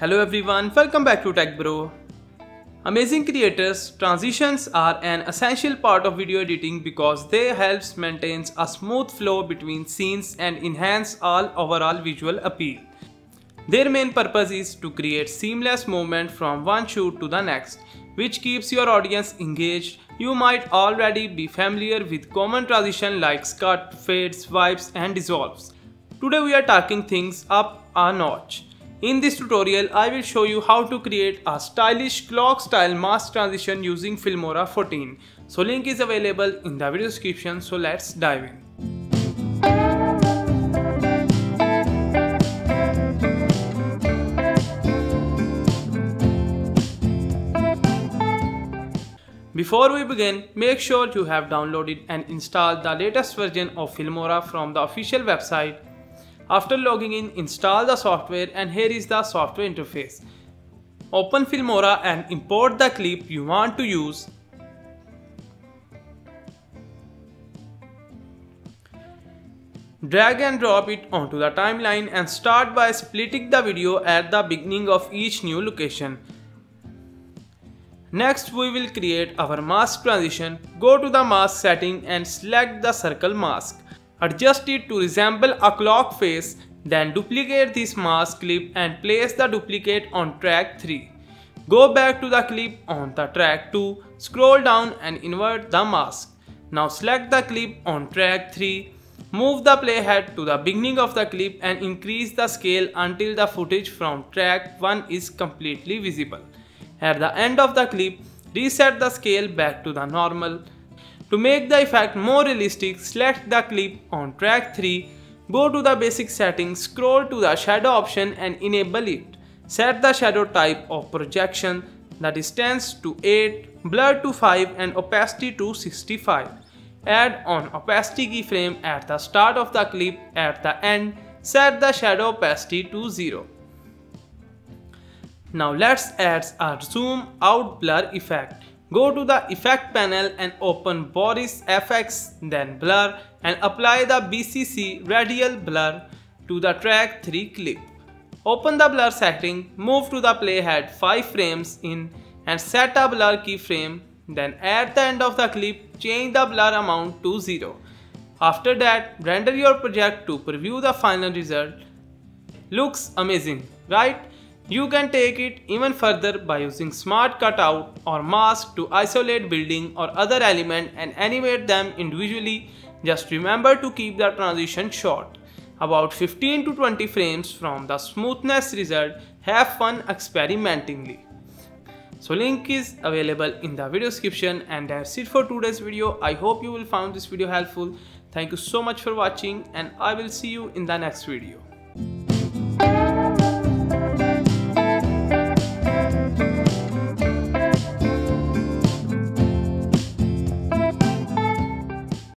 Hello everyone, welcome back to Tech Bro. Amazing creators, transitions are an essential part of video editing because they helps maintains a smooth flow between scenes and enhance all overall visual appeal. Their main purpose is to create seamless movement from one shoot to the next, which keeps your audience engaged. You might already be familiar with common transition like cut, fades, wipes and dissolves. Today we are talking things up a notch. In this tutorial, I will show you how to create a stylish clock style mask transition using Filmora 14. So link is available in the video description so let's dive in. Before we begin, make sure you have downloaded and installed the latest version of Filmora from the official website after logging in, install the software and here is the software interface. Open Filmora and import the clip you want to use. Drag and drop it onto the timeline and start by splitting the video at the beginning of each new location. Next we will create our mask transition. Go to the mask setting and select the circle mask. Adjust it to resemble a clock face, then duplicate this mask clip and place the duplicate on track 3. Go back to the clip on the track 2, scroll down and invert the mask. Now select the clip on track 3, move the playhead to the beginning of the clip and increase the scale until the footage from track 1 is completely visible. At the end of the clip, reset the scale back to the normal to make the effect more realistic, select the clip on track 3, go to the basic settings, scroll to the shadow option and enable it. Set the shadow type of projection, the distance to 8, blur to 5 and opacity to 65. Add on opacity keyframe at the start of the clip, at the end, set the shadow opacity to 0. Now let's add a zoom out blur effect. Go to the effect panel and open Boris FX then blur and apply the BCC radial blur to the track 3 clip. Open the blur setting, move to the playhead 5 frames in and set a blur keyframe then at the end of the clip change the blur amount to 0. After that render your project to preview the final result. Looks amazing, right? You can take it even further by using smart cutout or mask to isolate building or other element and animate them individually. Just remember to keep the transition short. About 15 to 20 frames from the smoothness result. Have fun experimentingly. So link is available in the video description and that's it for today's video. I hope you will find this video helpful. Thank you so much for watching and I will see you in the next video.